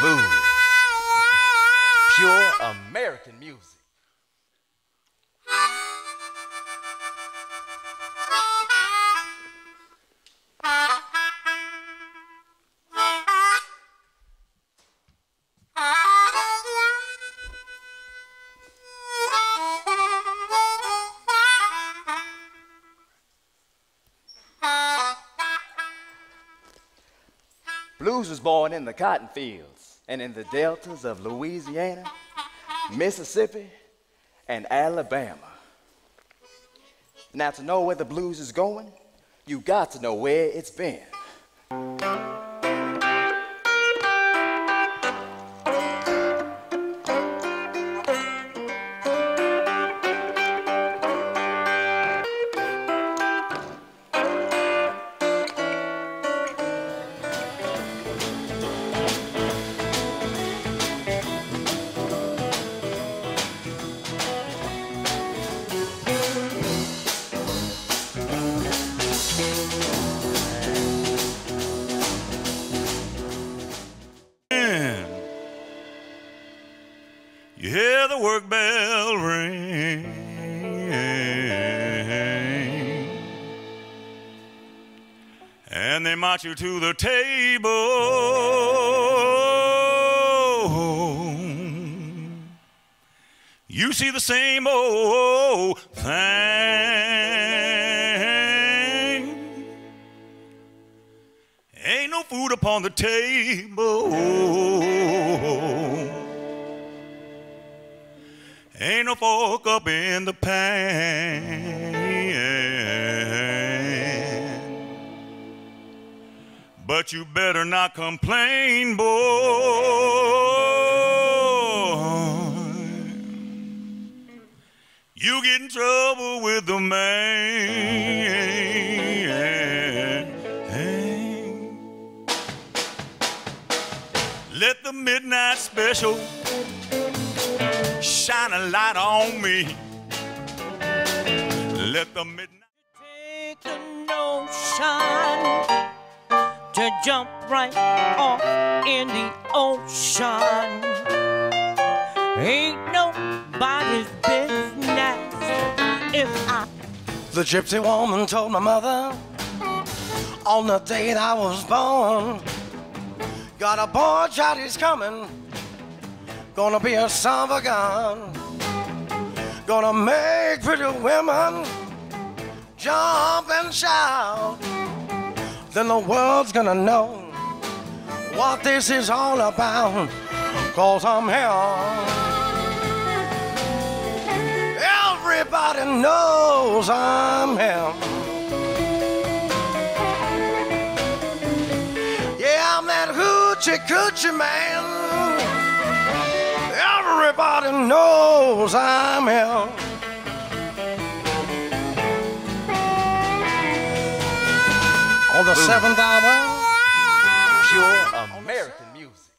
Blues. Pure American music. Blues was born in the cotton fields and in the deltas of Louisiana, Mississippi, and Alabama. Now, to know where the blues is going, you got to know where it's been. You hear the work bell ring. And they march you to the table. You see the same old thing. Ain't no food upon the table. Ain't no fork up in the pan. But you better not complain, boy. You get in trouble with the man. Let the midnight special shine a light on me. Let the midnight. Take the notion to jump right off in the ocean. Ain't nobody's business if I The gypsy woman told my mother on the day that I was born. Got a boy child, he's coming. Gonna be a son gun. Gonna make pretty women jump and shout. Then the world's gonna know what this is all about. Cause I'm here. Everybody knows I'm him. Yeah, I'm that hoochie coochie man. Everybody knows I'm him. On the seventh hour, Pure American music.